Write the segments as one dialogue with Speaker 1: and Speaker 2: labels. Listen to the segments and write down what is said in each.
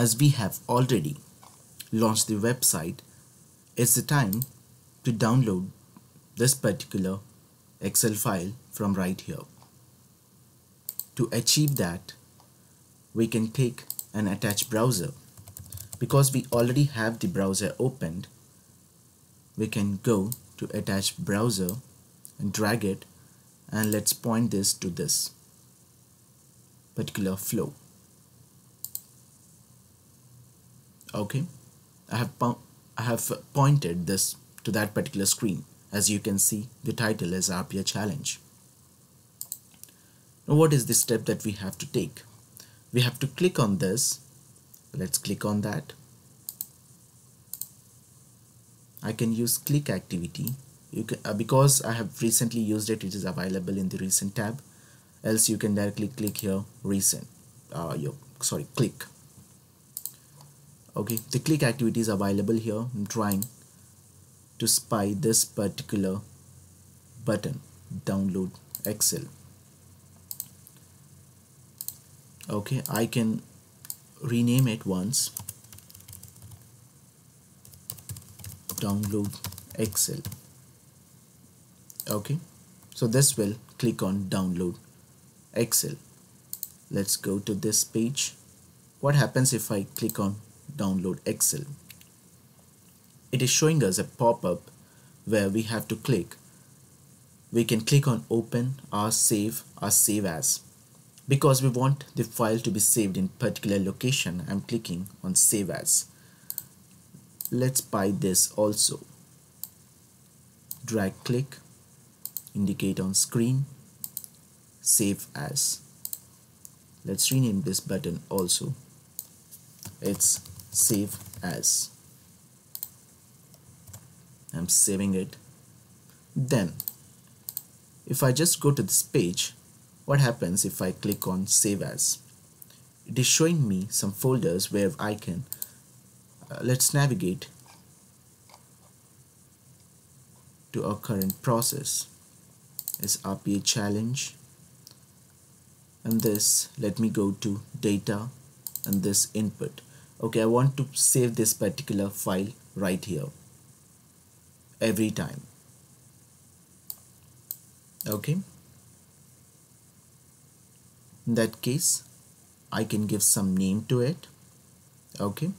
Speaker 1: as we have already launched the website it's the time to download this particular excel file from right here. To achieve that we can take an attached browser. Because we already have the browser opened we can go to attach browser and drag it and let's point this to this particular flow okay. I have I have pointed this to that particular screen. As you can see the title is RPA challenge. Now what is the step that we have to take? We have to click on this. Let's click on that. I can use click activity. You can uh, because I have recently used it it is available in the recent tab. Else you can directly click here recent uh, your sorry click okay the click activity is available here I'm trying to spy this particular button download Excel. Okay I can rename it once. Download Excel. Okay so this will click on download Excel. Let's go to this page. What happens if I click on download Excel. It is showing us a pop-up where we have to click. We can click on open or save or save as. Because we want the file to be saved in particular location I'm clicking on save as. Let's buy this also. Drag click indicate on screen save as. Let's rename this button also. It's save as. I'm saving it. Then if I just go to this page what happens if I click on save as? It is showing me some folders where I can uh, let's navigate to our current process. Is RPA challenge. And this let me go to data and this input okay I want to save this particular file right here. Every time. Okay. In that case I can give some name to it. Okay.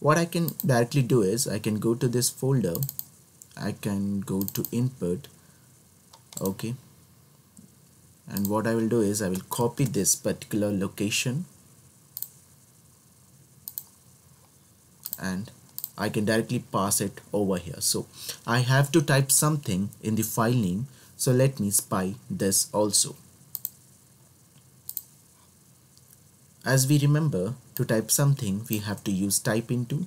Speaker 1: What I can directly do is I can go to this folder. I can go to input. Okay. And what I will do is I will copy this particular location and I can directly pass it over here. So I have to type something in the file name. So let me spy this also. As we remember to type something we have to use type into.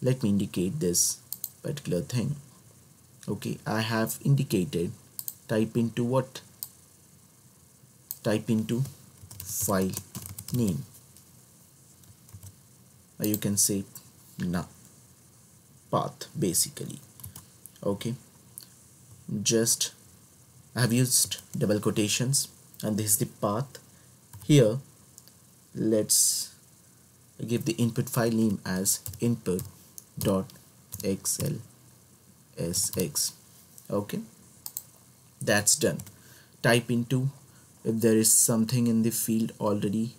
Speaker 1: Let me indicate this particular thing. Okay I have indicated type into what? Type into file name you can say na path basically. Okay? Just I have used double quotations and this is the path. Here let's give the input file name as input dot xlsx okay? That's done. Type into if there is something in the field already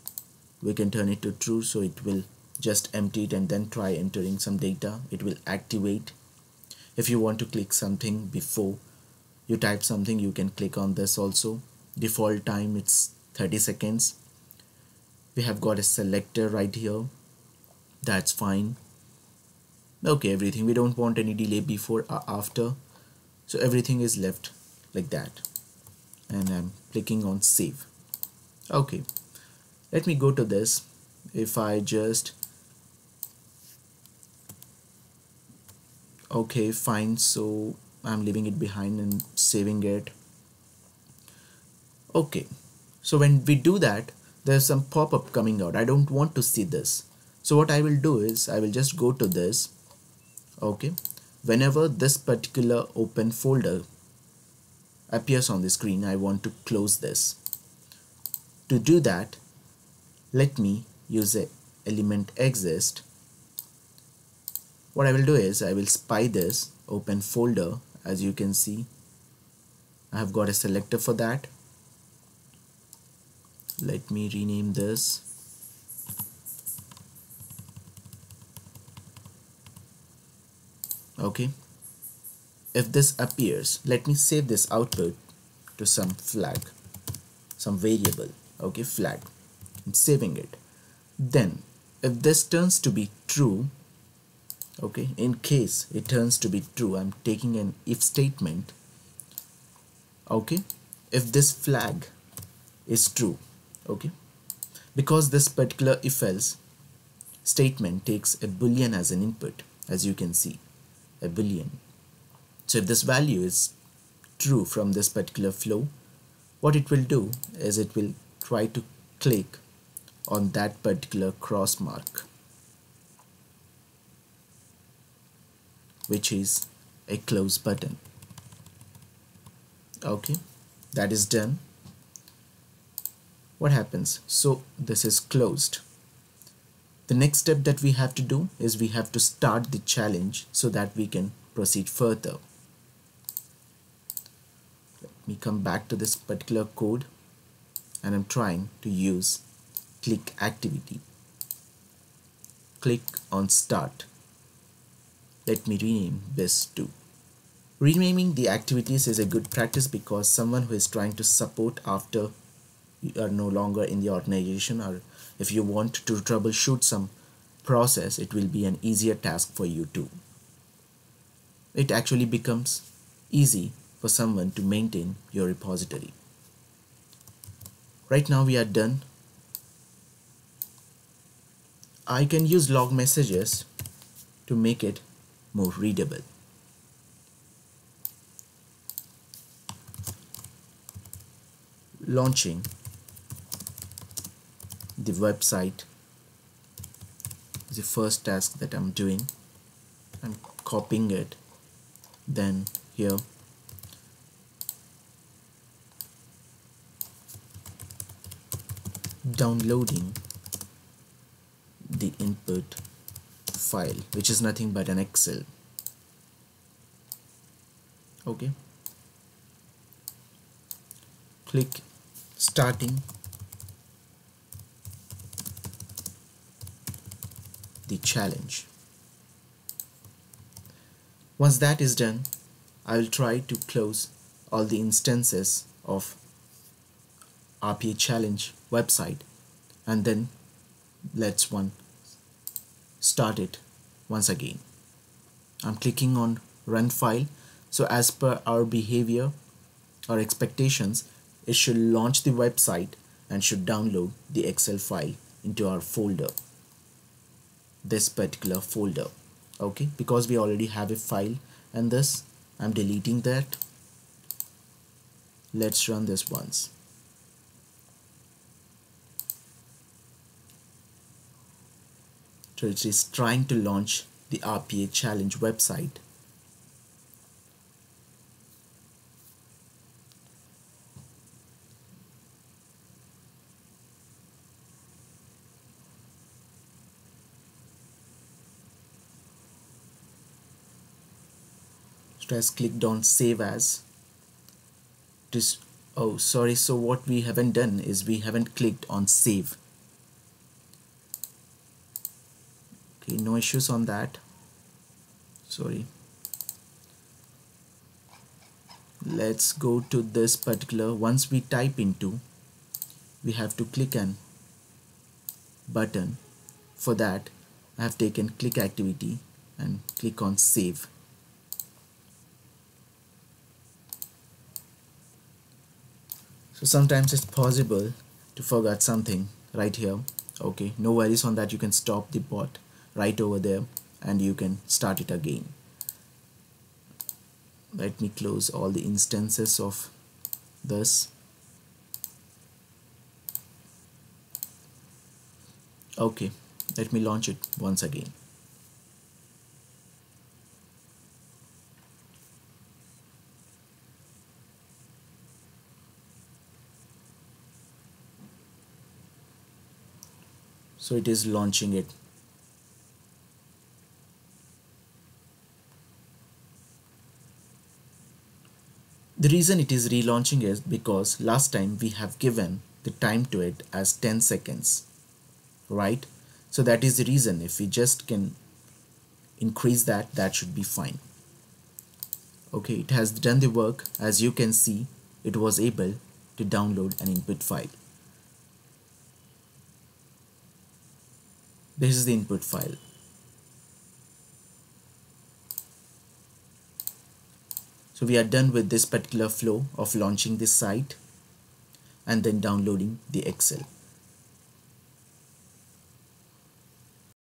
Speaker 1: we can turn it to true so it will just empty it and then try entering some data. It will activate. If you want to click something before you type something you can click on this also. Default time it's 30 seconds. We have got a selector right here. That's fine. Okay everything. We don't want any delay before or after. So everything is left like that. And I'm clicking on save. Okay. Let me go to this. If I just okay fine. So I'm leaving it behind and saving it. Okay. So when we do that there's some pop-up coming out. I don't want to see this. So what I will do is I will just go to this. Okay. Whenever this particular open folder appears on the screen I want to close this. To do that let me use a element exist what I will do is I will spy this open folder as you can see. I have got a selector for that. Let me rename this. Okay. If this appears let me save this output to some flag some variable okay flag I'm saving it. Then if this turns to be true okay? In case it turns to be true I'm taking an if statement. Okay? If this flag is true. Okay? Because this particular if else statement takes a boolean as an input as you can see. A boolean so if this value is true from this particular flow what it will do is it will try to click on that particular cross mark which is a close button. Okay that is done. What happens? So this is closed. The next step that we have to do is we have to start the challenge so that we can proceed further. Let me come back to this particular code and I'm trying to use click activity. Click on start let me rename this too. renaming the activities is a good practice because someone who is trying to support after you are no longer in the organization or if you want to troubleshoot some process it will be an easier task for you too. It actually becomes easy for someone to maintain your repository. Right now we are done. I can use log messages to make it more readable. Launching the website is the first task that I'm doing. I'm copying it then here downloading the input file which is nothing but an Excel. Okay. Click starting. The challenge. Once that is done I will try to close all the instances of RPA challenge website. And then let's one start it once again. I'm clicking on run file. So as per our behavior or expectations it should launch the website and should download the Excel file into our folder. This particular folder. Okay because we already have a file and this I'm deleting that. Let's run this once so it is trying to launch the RPA challenge website. So clicked on save as. This oh sorry so what we haven't done is we haven't clicked on save okay issues on that. Sorry. Let's go to this particular once we type into we have to click an button. For that I have taken click activity and click on save. So sometimes it's possible to forget something right here. Okay no worries on that. You can stop the bot right over there and you can start it again. Let me close all the instances of this. Okay let me launch it once again. So it is launching it the reason it is relaunching is because last time we have given the time to it as 10 seconds right? So that is the reason. If we just can increase that that should be fine. Okay it has done the work. As you can see it was able to download an input file. This is the input file so we are done with this particular flow of launching this site and then downloading the Excel